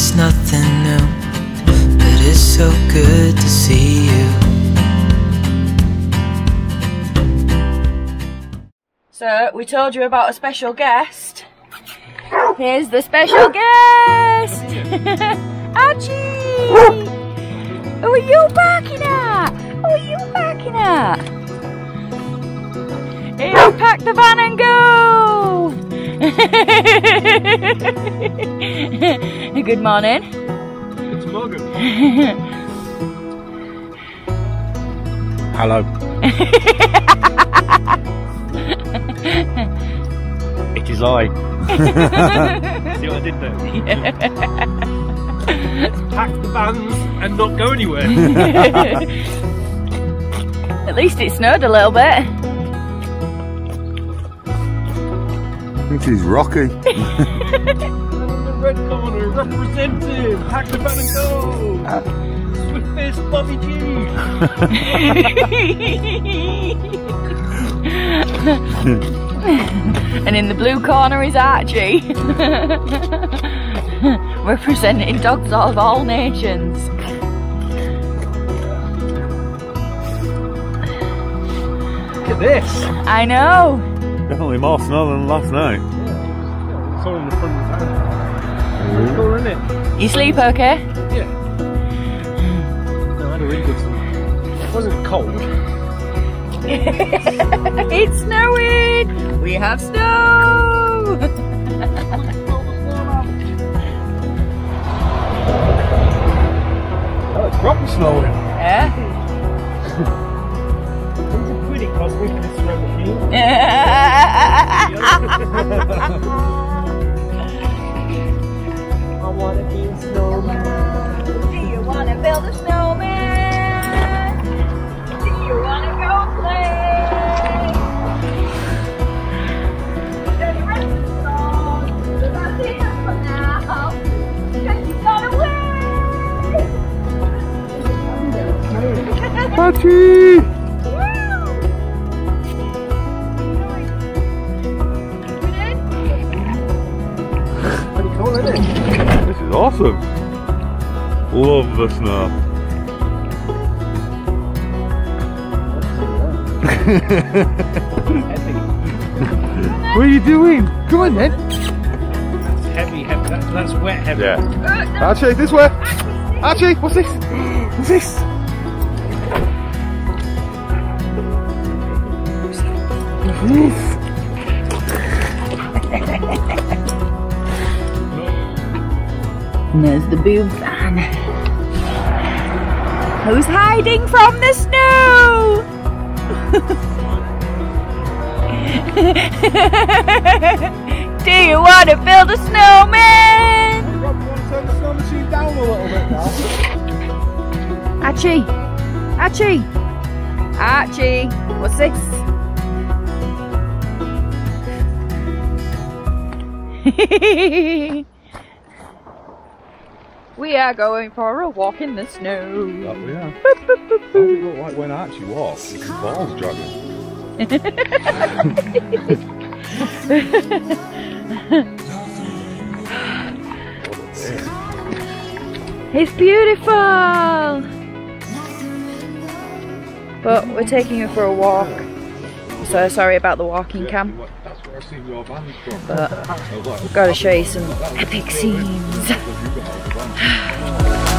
it's nothing new, but it's so good to see you. So, we told you about a special guest. Here's the special guest! Archie! Who are you barking at? Who are you barking at? Here, pack the van Good morning. It's Morgan. Hello. it is I. See what I did there? Pack the vans and not go anywhere. At least it snowed a little bit. It is Rocky. The red corner representing. Pack the van and go. Swift fist Bobby G. and in the blue corner is Archie. Representing dogs of all nations. Look at this. I know. Definitely more snow than last night. It's all in the front of the van. Pretty cool, isn't it? You sleep okay? Yeah. No, I had a really good sleep. It wasn't cold. it's snowing! We have snow! Oh, it's proper snowing. yeah? It's a quid it cost me for this machine. Build a snowman? Do you wanna go play? There's a rest the song, but that's enough for now. 'Cause you got away. Patty! Pretty cool, isn't it? This is awesome. Love the snow. What are you doing? Come on then. That's heavy, heavy. That's, that's wet heavy. Yeah. Uh, Archie, this way. Uh, Archie, what's this? What's this? And there's the boob van. Who's hiding from the snow? Do you want to build a snowman? Archie, Archie, Archie, what's this? we are going for a walk in the snow. yeah. Does it look like when Archie walks, his balls dragging? It's beautiful! But we're taking her for a walk. So sorry about the walking cam, That's where I seen your van from. but we've got to show you some epic scenes.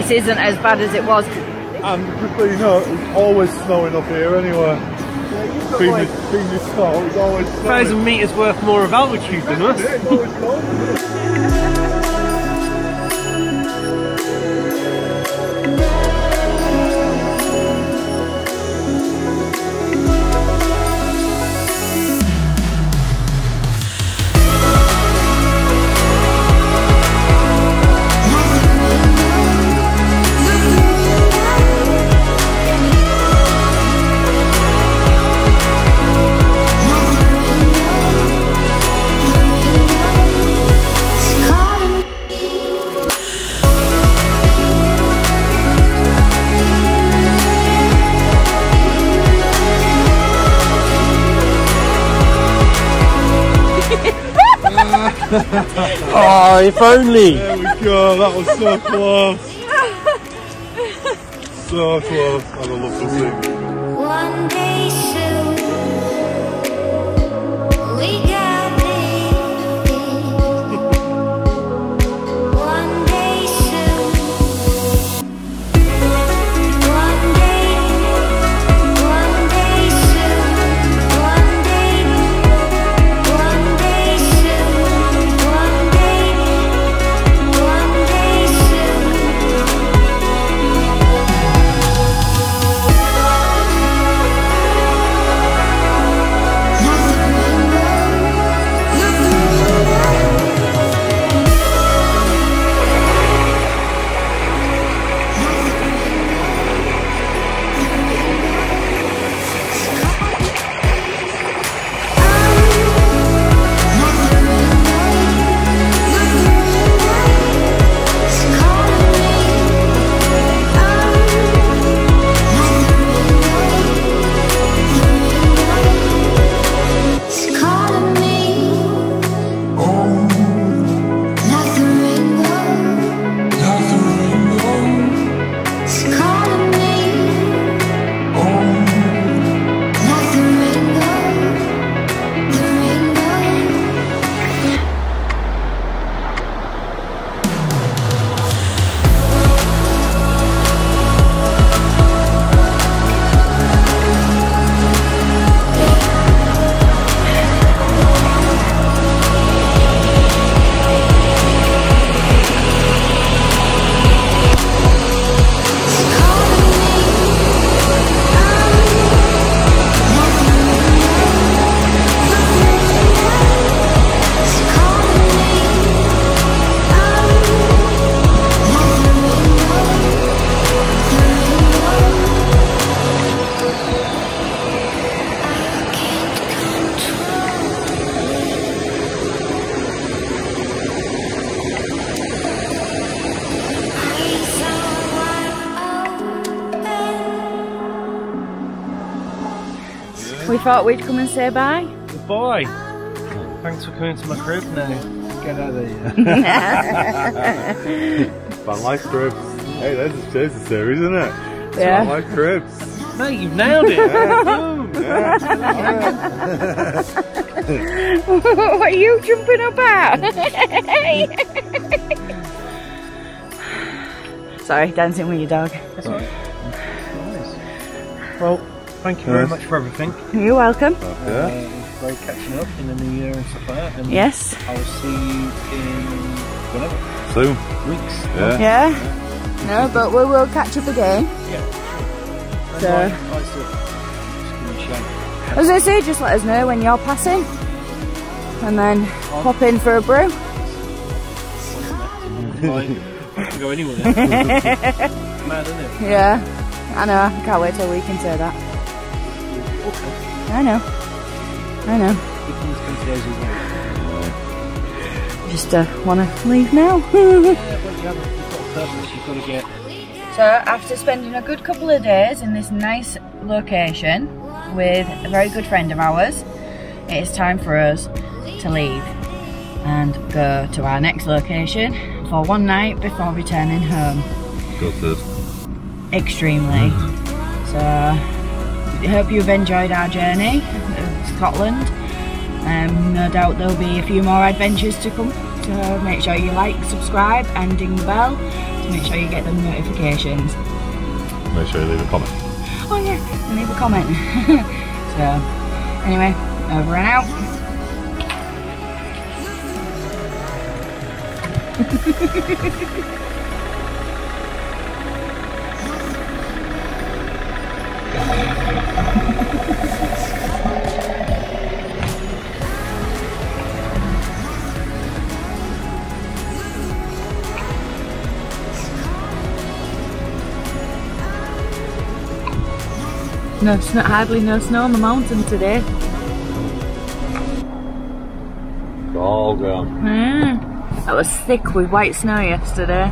this isn't as bad as it was. And just you know, it's always snowing up here anyway. Being like- the, being the snow, it's always snowing. thousand metres worth more of altitude than us. Oh, if only. There we go, that was so close. so close. I'd love to see. One day thought we'd come and say bye. Goodbye. Thanks for coming to my crib now. Get out of here. Van Life Cribs. Hey, that's a, there's a series, isn't it? Yeah. Van Life Cribs. Mate, you've nailed it. what are you jumping about? Sorry, dancing with your dog. That's all right. Well, thank you very Yes. much for everything. You're welcome. Uh, Yeah. great catching up in the new year and stuff like that. And Yes. I'll see you in whatever Soon. weeks. Yeah. Yeah. No, but we will catch up again. And So- like, like to just give me a shout. I was going to say, just let us know when you're passing. And then pop in for a brew. Like, I can go anywhere. Mad, isn't it? Yeah. I know. I can't wait till we can say that. I know. I know. Good things come to those who wait. Just uh, want to leave now. Yeah, but you haven't. You've got a purpose. You've got to get. So after spending a good couple of days in this nice location with a very good friend of ours, it is time for us to leave and go to our next location for one night before returning home. Gutted. Extremely. So I hope you've enjoyed our journey to Scotland. Um, no doubt there'll be a few more adventures to come. So make sure you like, subscribe and ding the bell to make sure you get the notifications. Make sure you leave a comment. Oh yeah, leave a comment. so, anyway, over and out. No, it's not hardly no snow on the mountain today. It's all gone. Mm. That was thick with white snow yesterday.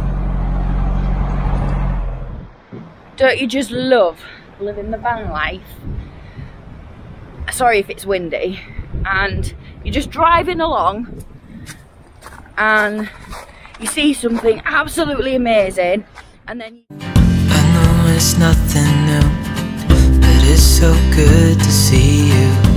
Don't you just love living the van life? Sorry if it's windy. And you're just driving along and you see something absolutely amazing and then I know it's nothing new, but it's so good to see you